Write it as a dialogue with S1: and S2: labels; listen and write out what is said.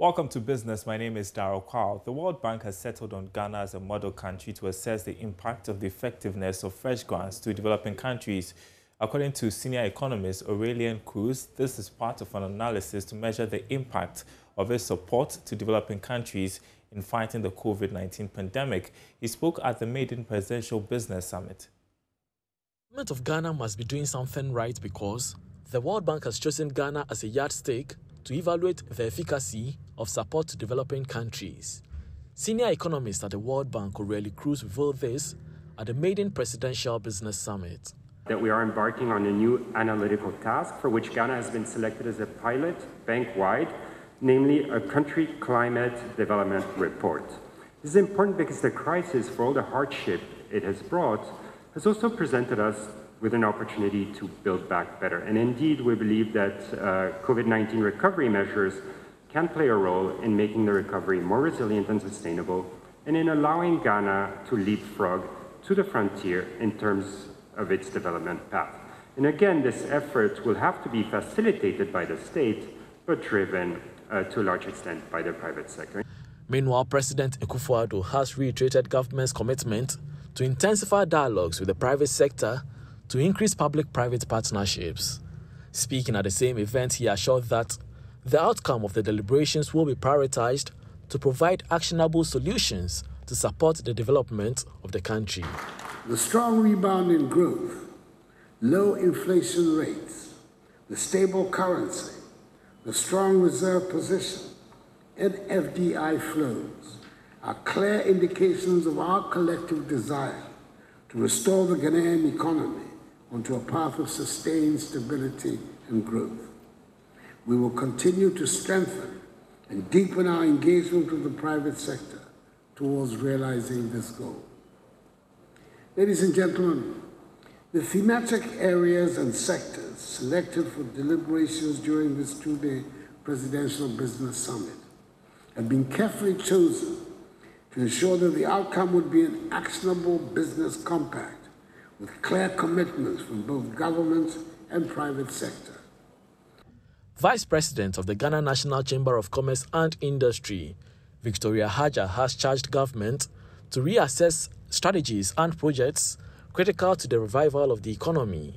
S1: Welcome to Business. My name is Daryl Kwao. The World Bank has settled on Ghana as a model country to assess the impact of the effectiveness of fresh grants to developing countries. According to senior economist Aurelien Kruse, this is part of an analysis to measure the impact of its support to developing countries in fighting the COVID-19 pandemic. He spoke at the Maiden Presidential Business Summit.
S2: The government of Ghana must be doing something right because the World Bank has chosen Ghana as a yardstick to evaluate the efficacy of support to developing countries. Senior economist at the World Bank, Aurelien Kruse, revealed this at the Maiden Presidential Business Summit.
S3: That we are embarking on a new analytical task for which Ghana has been selected as a pilot bank wide, namely a country climate development report. This is important because the crisis, for all the hardship it has brought, has also presented us with an opportunity to build back better. And indeed, we believe that uh, COVID-19 recovery measures can play a role in making the recovery more resilient and sustainable, and in allowing Ghana to leapfrog to the frontier in terms of its development path. And again, this effort will have to be facilitated by the state, but driven uh, to a large extent by the private sector.
S2: Meanwhile, President Akufo-Addo has reiterated government's commitment to intensify dialogues with the private sector to increase public private partnerships. Speaking at the same event, he assured that the outcome of the deliberations will be prioritized to provide actionable solutions to support the development of the country.
S4: The strong rebound in growth, low inflation rates, the stable currency, the strong reserve position, and FDI flows are clear indications of our collective desire to restore the Ghanaian economy onto a path of sustained stability and growth. We will continue to strengthen and deepen our engagement with the private sector towards realizing this goal. Ladies and gentlemen, the thematic areas and sectors selected for deliberations during this two-day presidential business summit have been carefully chosen to ensure that the outcome would be an actionable business compact with clear commitments from both government and private sector.
S2: Vice President of the Ghana National Chamber of Commerce and Industry, Victoria Haja, has charged government to reassess strategies and projects critical to the revival of the economy.